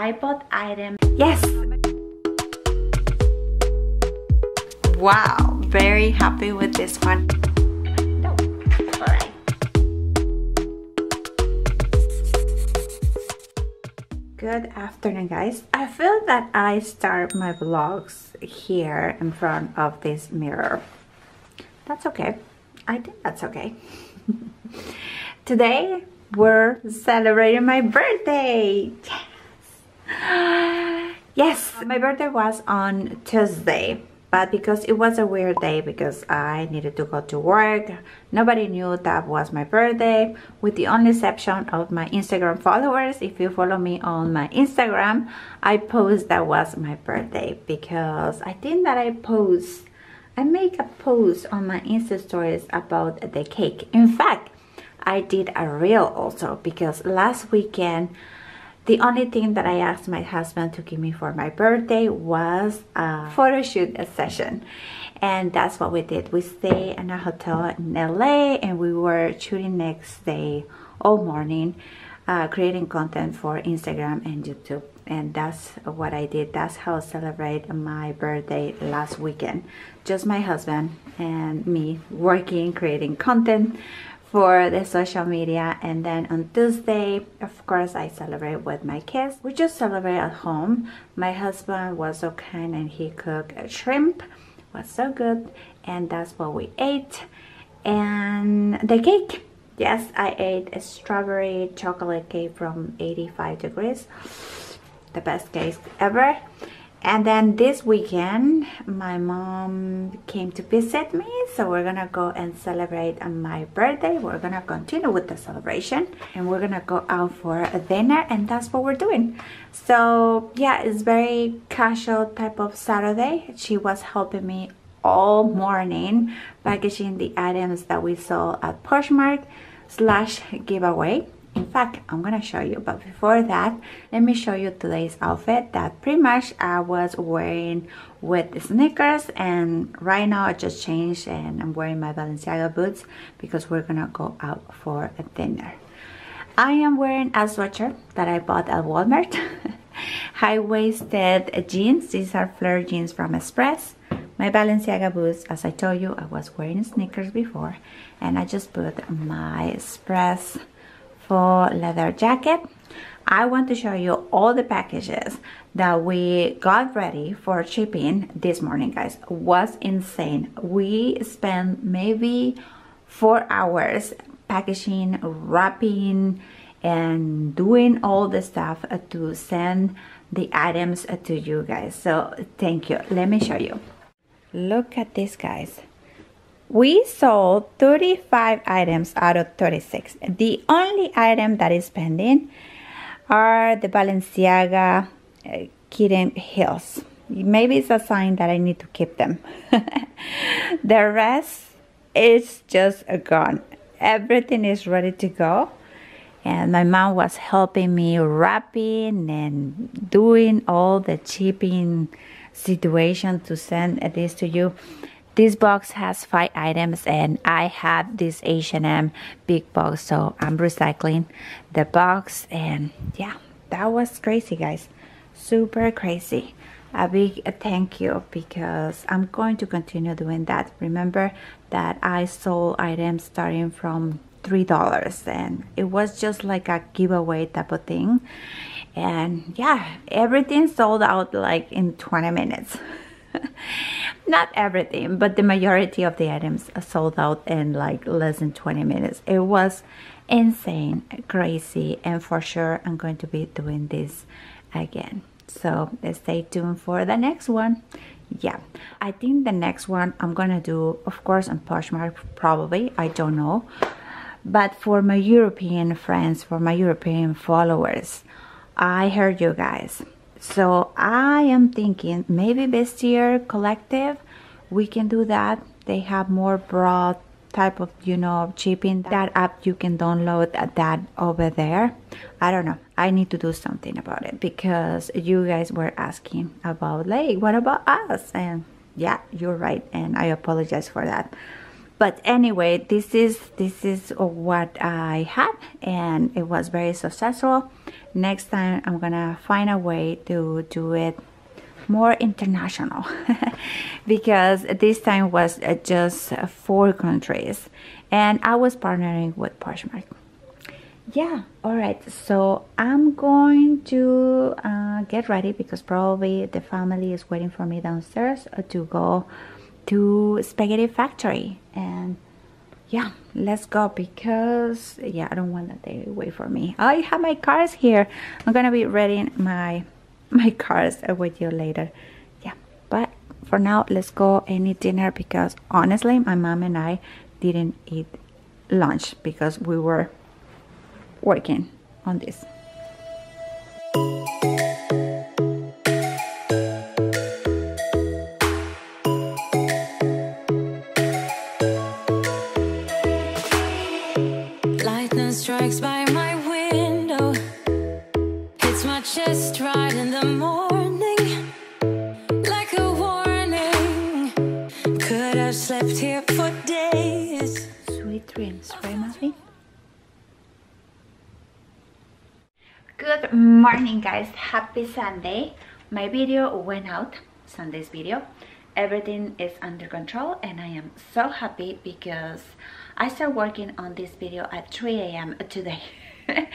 I bought items. Yes! Wow, very happy with this one. Good afternoon guys. I feel that I start my vlogs here in front of this mirror. That's okay. I think that's okay. Today we're celebrating my birthday. Yes, uh, my birthday was on Tuesday but because it was a weird day because I needed to go to work nobody knew that was my birthday with the only exception of my Instagram followers. If you follow me on my Instagram I post that was my birthday because I think that I post I make a post on my Insta stories about the cake. In fact I did a reel also because last weekend the only thing that I asked my husband to give me for my birthday was a photo shoot session. And that's what we did. We stayed in a hotel in LA and we were shooting next day all morning, uh, creating content for Instagram and YouTube. And that's what I did. That's how I celebrate my birthday last weekend. Just my husband and me working, creating content for the social media. And then on Tuesday of course I celebrate with my kids. We just celebrate at home. My husband was so kind and he cooked shrimp. Was so good. And that's what we ate. And the cake. Yes I ate a strawberry chocolate cake from 85 degrees. The best cake ever and then this weekend my mom came to visit me so we're gonna go and celebrate my birthday. We're gonna continue with the celebration and we're gonna go out for a dinner and that's what we're doing. So yeah it's very casual type of saturday. She was helping me all morning packaging the items that we saw at poshmark slash giveaway in fact i'm gonna show you but before that let me show you today's outfit that pretty much i was wearing with the sneakers and right now i just changed and i'm wearing my balenciaga boots because we're gonna go out for a dinner. I am wearing a sweatshirt that i bought at walmart. High-waisted jeans. These are flare jeans from express. My Balenciaga boots, as I told you, I was wearing sneakers before and I just put my Express for leather jacket. I want to show you all the packages that we got ready for shipping this morning guys. Was insane. We spent maybe four hours packaging wrapping and doing all the stuff to send the items to you guys. So thank you. Let me show you. Look at this guys we sold 35 items out of 36. The only item that is pending are the Balenciaga uh, Kitten Heels. Maybe it's a sign that I need to keep them. the rest is just gone. Everything is ready to go. And my mom was helping me wrapping and doing all the shipping situation to send this to you. This box has five items and I had this H&M big box so I'm recycling the box and yeah that was crazy guys. Super crazy. A big thank you because I'm going to continue doing that. Remember that I sold items starting from three dollars and it was just like a giveaway type of thing. And yeah everything sold out like in 20 minutes not everything but the majority of the items sold out in like less than 20 minutes. It was insane crazy and for sure i'm going to be doing this again. So stay tuned for the next one. Yeah i think the next one i'm gonna do of course on poshmark probably i don't know. But for my european friends for my european followers i heard you guys so I am thinking maybe Vestiaire Collective, we can do that. They have more broad type of, you know, shipping. That app you can download that over there. I don't know. I need to do something about it because you guys were asking about like, what about us? And yeah, you're right. And I apologize for that. But anyway this is this is what i had and it was very successful. Next time i'm gonna find a way to do it more international because this time was uh, just four countries and i was partnering with poshmark. Yeah all right so i'm going to uh, get ready because probably the family is waiting for me downstairs to go to spaghetti factory. And yeah let's go because yeah i don't want that they wait for me. I have my cars here. I'm gonna be ready my my cars with you later. Yeah but for now let's go and eat dinner because honestly my mom and i didn't eat lunch because we were working on this sunday. My video went out sunday's video. Everything is under control and i am so happy because i started working on this video at 3 a.m today.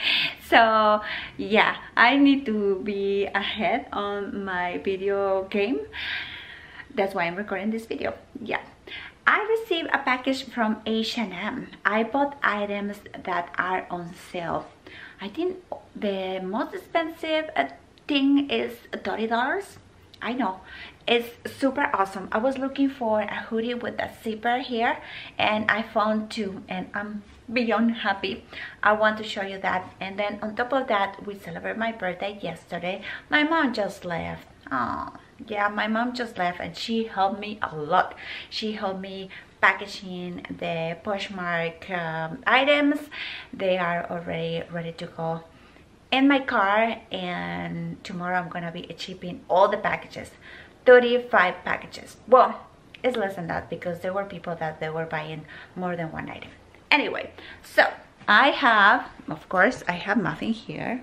So yeah i need to be ahead on my video game. That's why i'm recording this video. Yeah. I received a package from H&M. I bought items that are on sale. I think the most expensive thing is $30 I know. It's super awesome. I was looking for a hoodie with a zipper here and I found two and I'm beyond happy. I want to show you that. And then on top of that we celebrated my birthday yesterday. My mom just left. Oh yeah my mom just left and she helped me a lot. She helped me packaging the Poshmark um, items. They are already ready to go in my car and tomorrow I'm gonna be shipping all the packages 35 packages. Well it's less than that because there were people that they were buying more than one item. Anyway so I have of course I have Muffin here.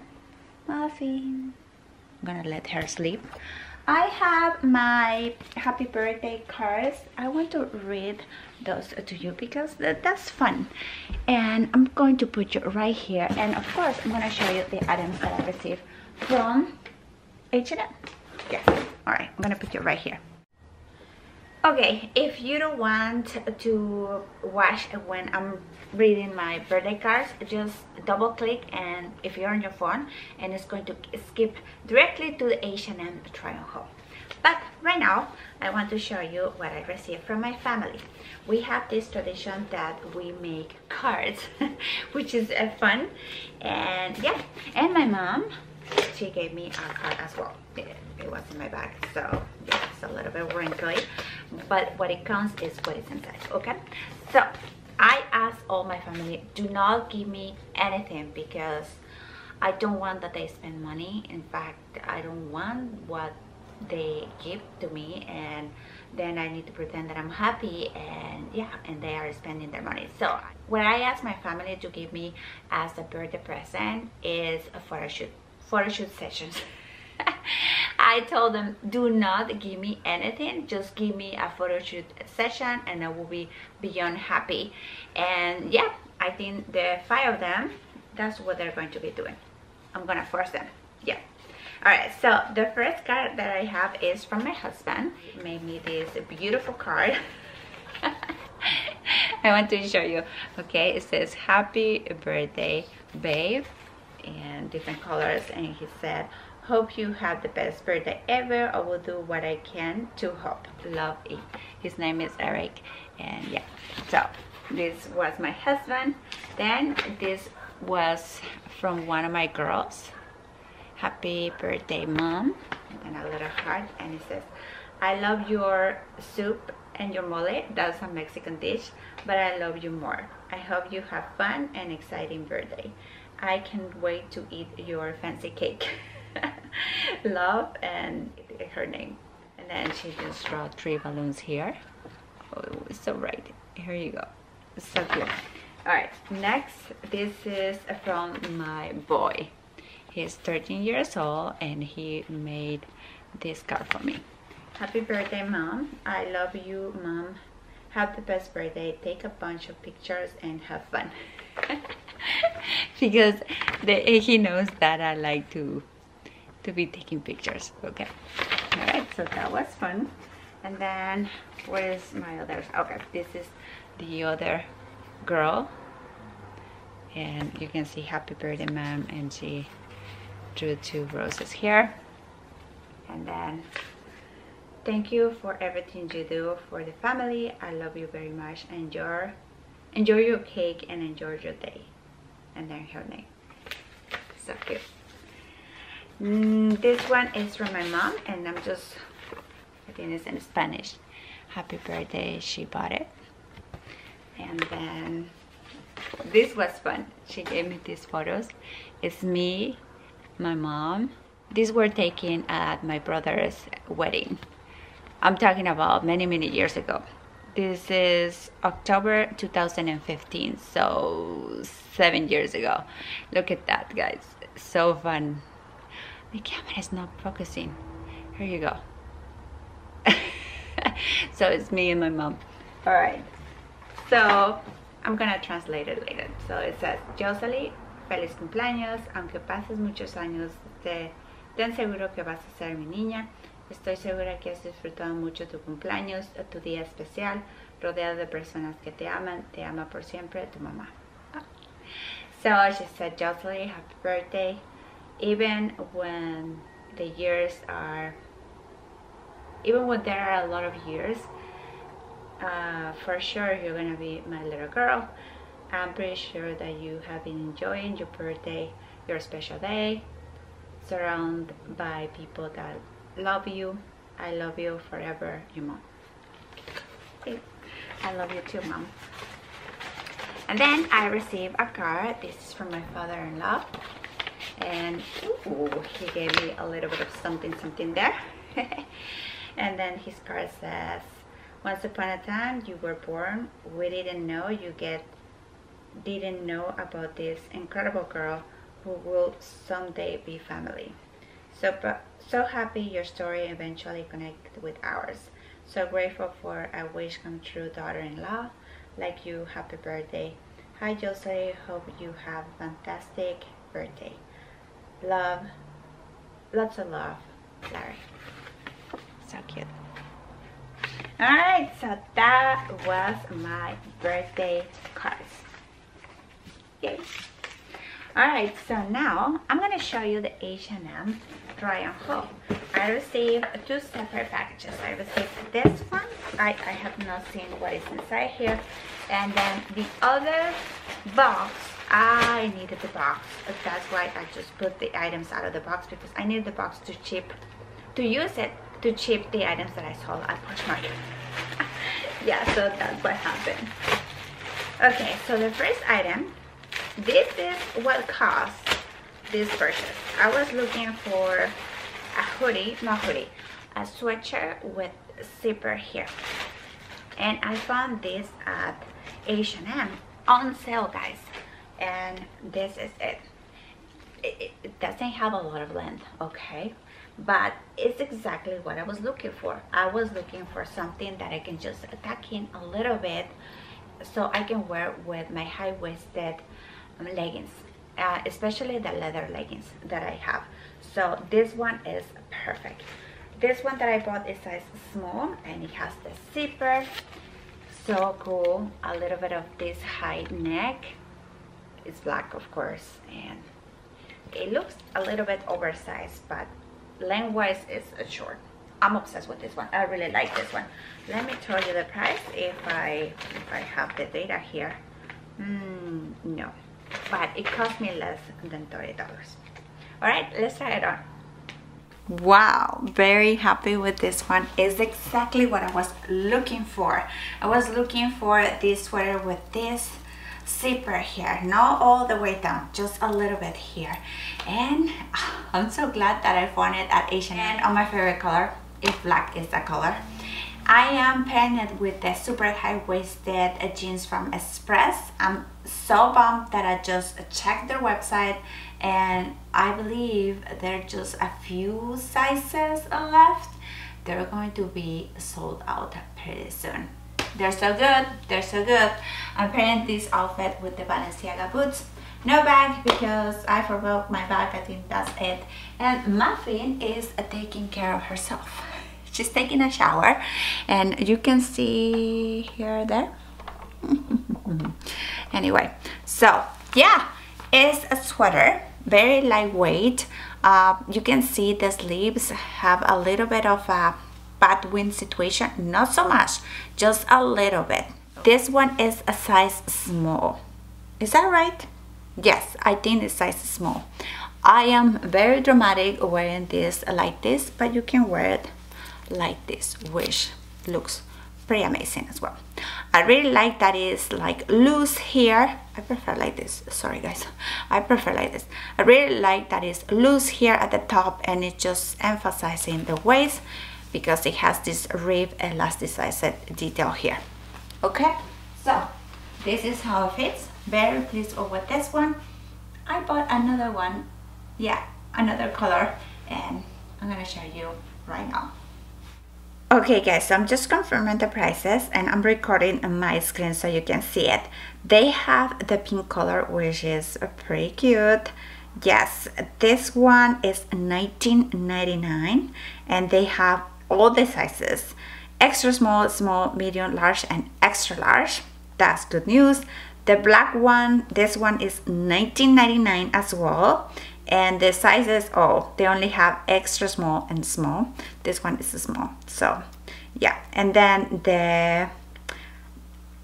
Muffin. I'm gonna let her sleep. I have my happy birthday cards. I want to read those to you because that's fun. And I'm going to put you right here. And of course, I'm going to show you the items that I received from H&M. Yes. All right, I'm going to put you right here okay if you don't want to watch when i'm reading my birthday cards just double click and if you're on your phone and it's going to skip directly to the H&M on haul right now I want to show you what I received from my family. We have this tradition that we make cards which is uh, fun. And yeah and my mom she gave me a card as well. It, it was in my bag so yeah, it's a little bit wrinkly but what it counts is what is inside okay? So i asked all my family do not give me anything because i don't want that they spend money. In fact i don't want what they give to me and then I need to pretend that I'm happy and yeah and they are spending their money. So what I asked my family to give me as a birthday present is a photo shoot photo shoot sessions. I told them do not give me anything just give me a photo shoot session and I will be beyond happy. And yeah I think the five of them that's what they're going to be doing. I'm gonna force them. Yeah all right so the first card that I have is from my husband. He made me this beautiful card. I want to show you. Okay it says happy birthday babe and different colors. And he said hope you have the best birthday ever. I will do what i can to help love it. His name is eric. And yeah so this was my husband. Then this was from one of my girls happy birthday mom and a little heart and it says i love your soup and your mole that's a mexican dish but i love you more i hope you have fun and exciting birthday I can't wait to eat your fancy cake. Love and her name. And then she just draw three balloons here. Oh, it's so right. here you go so cute all right next this is from my boy he's 13 years old and he made this card for me. Happy birthday mom. I love you mom. Have the best birthday. Take a bunch of pictures and have fun. Because the, he knows that i like to to be taking pictures okay? All right so that was fun. And then where's my other okay this is the other girl. And you can see happy birthday mom and she drew two roses here. And then thank you for everything you do for the family. I love you very much. Enjoy enjoy your cake and enjoy your day. And then her name. So cute. Mm, this one is from my mom and i'm just i think it's in spanish. Happy birthday. She bought it. And then this was fun. She gave me these photos. It's me my mom. These were taken at my brother's wedding. I'm talking about many many years ago. This is october 2015 so seven years ago. Look at that guys. So fun. The camera is not focusing. Here you go. So it's me and my mom. All right. So I'm gonna translate it later. So it says, Jocelyn, feliz cumpleaños, aunque pases muchos años, te, ten seguro que vas a ser mi niña. Estoy segura que has disfrutado mucho tu cumpleaños, tu día especial, rodeado de personas que te aman, te ama por siempre, tu mamá. So she said, Jocelyn, happy birthday. Even when the years are, even when there are a lot of years, uh, for sure you're gonna be my little girl I'm pretty sure that you have been enjoying your birthday your special day surrounded by people that love you. I love you forever your mom. I love you too mom. And then I received a card. This is from my father-in-law. And ooh, he gave me a little bit of something something there. And then his card says once upon a time you were born, we didn't know you get didn't know about this incredible girl who will someday be family. So so happy your story eventually connected with ours. So grateful for a wish come true daughter-in-law like you. Happy birthday. Hi Jose, hope you have a fantastic birthday. Love, lots of love, Larry. So cute all right so that was my birthday cards yay all right so now i'm going to show you the h&m dry on haul i received two separate packages i received this one i i have not seen what is inside here and then the other box i needed the box that's why i just put the items out of the box because i need the box to chip to use it to chip the items that I sold at Poshmark. yeah, so that's what happened. Okay, so the first item, this is what cost this purchase. I was looking for a hoodie, not hoodie, a sweatshirt with zipper here. And I found this at H&M on sale, guys. And this is it. It, it doesn't have a lot of length, okay? but it's exactly what I was looking for. I was looking for something that I can just tuck in a little bit so I can wear with my high-waisted leggings, uh, especially the leather leggings that I have. So this one is perfect. This one that I bought is size small and it has the zipper. So cool. A little bit of this high neck. It's black of course and it looks a little bit oversized but lengthwise is a short i'm obsessed with this one i really like this one let me tell you the price if i if i have the data here mm, no but it cost me less than 30 dollars. All right let's try it on. Wow very happy with this one. Is exactly what i was looking for. I was looking for this sweater with this zipper here not all the way down just a little bit here. And ah, I'm so glad that I found it at H&M on my favorite color if black is the color I am it with the super high-waisted jeans from Express. I'm so bummed that I just checked their website and I believe there are just a few sizes left. They're going to be sold out pretty soon. They're so good, they're so good. I'm pairing this outfit with the Balenciaga boots. No bag because I forgot my bag, I think that's it. And Muffin is taking care of herself. She's taking a shower and you can see here there. anyway, so yeah, it's a sweater, very lightweight. Uh, you can see the sleeves have a little bit of a batwing situation not so much just a little bit this one is a size small is that right yes i think it's size small i am very dramatic wearing this like this but you can wear it like this which looks pretty amazing as well. I really like that it's like loose here. I prefer like this. Sorry guys. I prefer like this. I really like that it's loose here at the top and it's just emphasizing the waist because it has this rib elasticized detail here. Okay? So this is how it fits. Very pleased with this one. I bought another one. Yeah another color. And I'm gonna show you right now Okay guys, so I'm just confirming the prices and I'm recording on my screen so you can see it. They have the pink color which is pretty cute. Yes, this one is 19.99 and they have all the sizes extra small small medium large and extra large that's good news the black one this one is 19.99 as well and the sizes oh they only have extra small and small. This one is small so yeah. And then the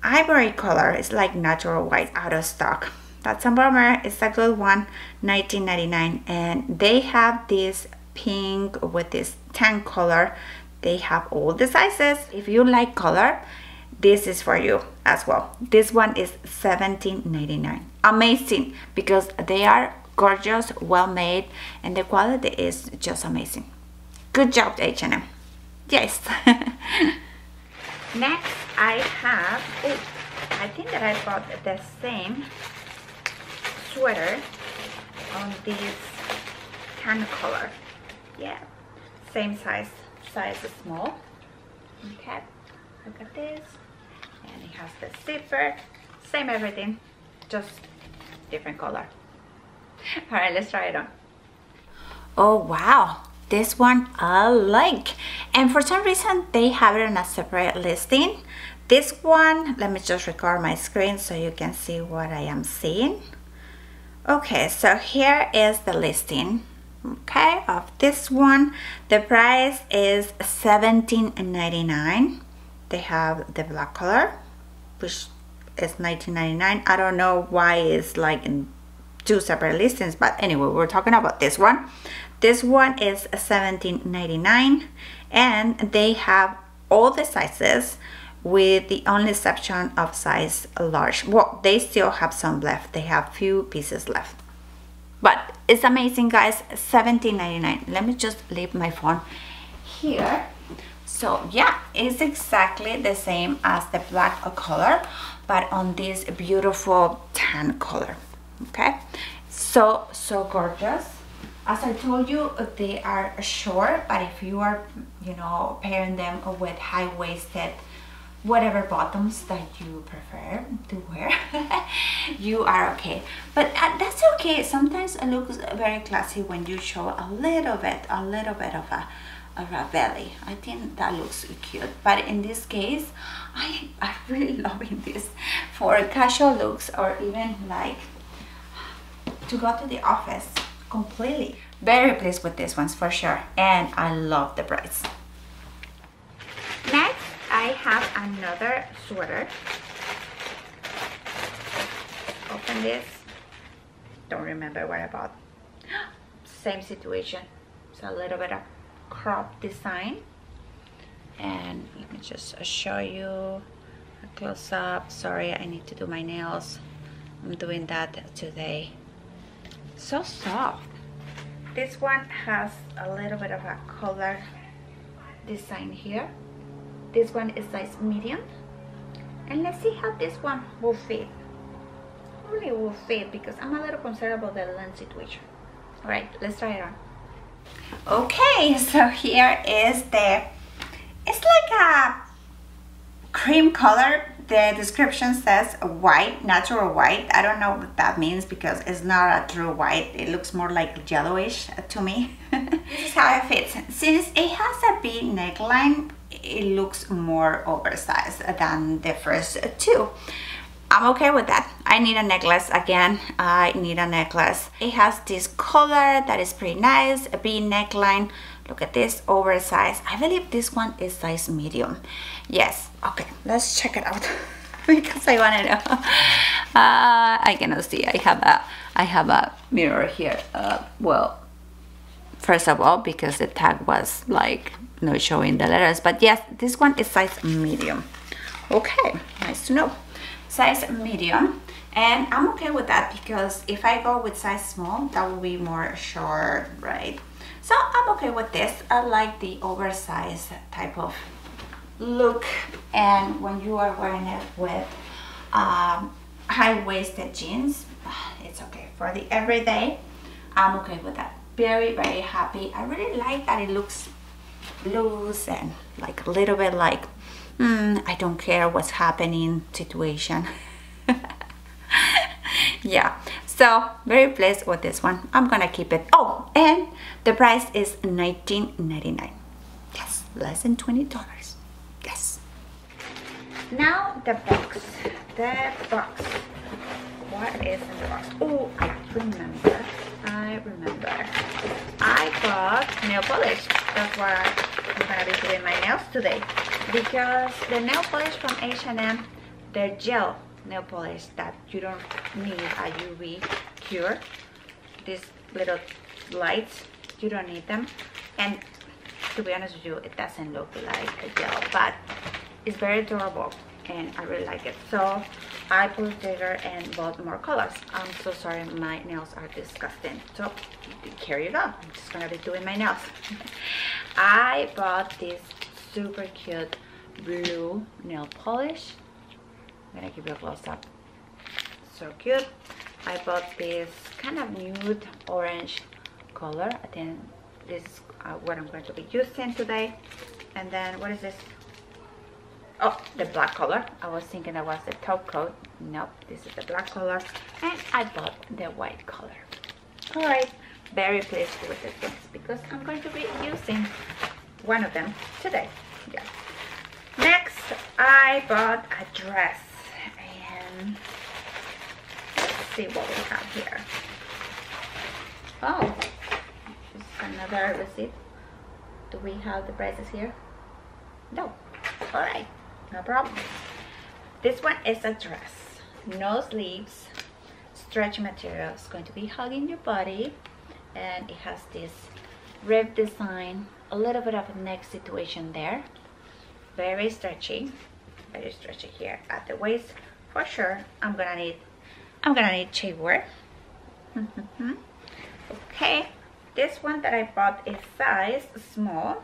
ivory color is like natural white out of stock. That's a bummer. It's a good one 19.99 and they have this pink with this tan color. They have all the sizes. If you like color this is for you as well. This one is 17.99 amazing because they are gorgeous well made and the quality is just amazing. Good job H&M yes. Next I have oh, I think that I bought the same sweater on this tan color. Yeah same size size is small. Okay look at this. And it has the zipper same everything just different color all right let's try it on. Oh wow. This one I like. And for some reason they have it on a separate listing. This one let me just record my screen so you can see what I am seeing. Okay so here is the listing okay of this one. The price is 17.99 they have the black color which is 19.99 I don't know why it's like in two separate listings but anyway we're talking about this one. This one is 17.99 and they have all the sizes with the only exception of size large. Well they still have some left. They have few pieces left. But it's amazing guys. 17.99 let me just leave my phone here. So yeah it's exactly the same as the black color but on this beautiful tan color okay? So so gorgeous. As I told you they are short but if you are you know pairing them with high-waisted whatever bottoms that you prefer to wear you are okay. But uh, that's okay. Sometimes it looks very classy when you show a little bit a little bit of a of a belly. I think that looks cute. But in this case i i really loving this for casual looks or even like to go to the office completely very pleased with these ones for sure and i love the price next I have another sweater. Open this. Don't remember what I bought. Same situation. It's a little bit of crop design. And let me just show you a close up. Sorry, I need to do my nails. I'm doing that today. So soft. This one has a little bit of a color design here. This one is size medium. And let's see how this one will fit. Probably will fit because I'm a little concerned about the lens situation. All right let's try it on. Okay so here is the it's like a cream color the description says white natural white i don't know what that means because it's not a true white it looks more like yellowish to me this is how it fits since it has a v neckline it looks more oversized than the first two I'm okay with that. I need a necklace again. I need a necklace. It has this color that is pretty nice, a V neckline. Look at this, oversized. I believe this one is size medium. Yes, okay, let's check it out because I want to know. Uh, I cannot see. I have a I have a mirror here. Uh, well, first of all, because the tag was like not showing the letters, but yes, this one is size medium. Okay, nice to know size medium and I'm okay with that because if I go with size small that will be more short right so I'm okay with this I like the oversized type of look and when you are wearing it with um, high-waisted jeans it's okay for the everyday I'm okay with that very very happy I really like that it looks loose and like a little bit like mm, I don't care what's happening situation. yeah, so very pleased with this one. I'm gonna keep it. Oh, and the price is $19.99. Yes, less than $20. Yes. Now the box. The box. What is in the box? Oh, I remember. I remember. I got nail polish. That's why I'm gonna be doing my nails today because the nail polish from H&M they're gel nail polish that you don't need a UV cure these little lights you don't need them and to be honest with you it doesn't look like a gel but it's very durable and I really like it so I pulled trigger and bought more colors I'm so sorry my nails are disgusting so carry it on I'm just gonna be doing my nails I bought this super cute blue nail polish. I'm gonna give you a close up. So cute. I bought this kind of nude orange color. I think this is uh, what I'm going to be using today. And then what is this? Oh, the black color. I was thinking that was the top coat. Nope, this is the black color. And I bought the white color. Alright, very pleased with the things because I'm going to be using one of them today. Yeah. Next, I bought a dress and let's see what we have here. Oh, another receipt. Do we have the prices here? No. All right, no problem. This one is a dress. No sleeves, stretch material. It's going to be hugging your body and it has this rib design a little bit of a neck situation there very stretchy very stretchy here at the waist for sure i'm gonna need i'm gonna need shapewear okay this one that i bought is size small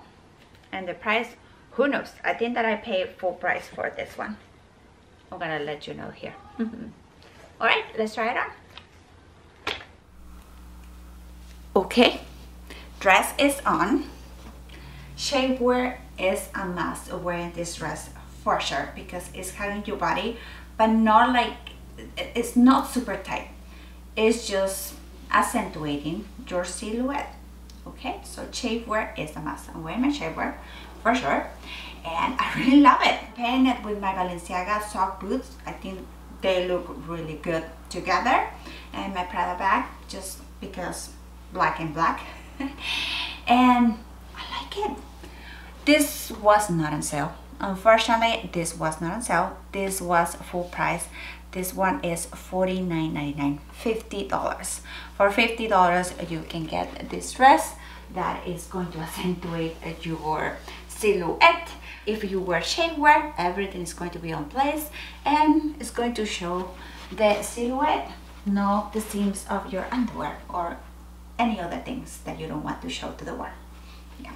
and the price who knows? I think that i paid full price for this one. I'm gonna let you know here. All right let's try it on. Okay dress is on. Shapewear is a must. Wearing this dress for sure because it's hugging your body but not like it's not super tight. It's just accentuating your silhouette okay so shapewear is a must i'm wearing my shapewear for sure and i really love it pairing it with my balenciaga sock boots i think they look really good together and my prada bag just because black and black and i like it this was not on sale. Unfortunately, this was not on sale. This was full price. This one is $49.99, $50. For $50, you can get this dress that is going to accentuate your silhouette. If you wear shapewear, everything is going to be on place and it's going to show the silhouette, not the seams of your underwear or any other things that you don't want to show to the world. Yeah.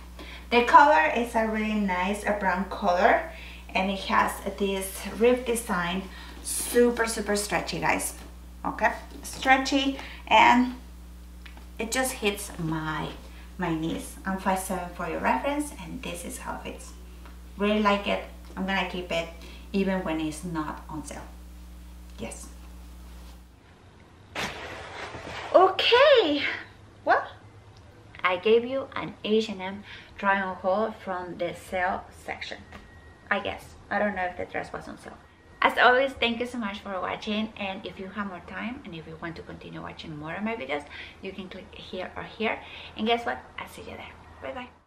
The color is a really nice a brown color and it has this rib design super super stretchy guys. Okay? Stretchy and it just hits my my knees. I'm 5'7 for your reference and this is how it fits. Really like it. I'm gonna keep it even when it's not on sale. Yes. Okay. Well i gave you an h&m try on haul from the sale section i guess. I don't know if the dress was on sale as always thank you so much for watching and if you have more time and if you want to continue watching more of my videos you can click here or here and guess what? I'll see you there. Bye bye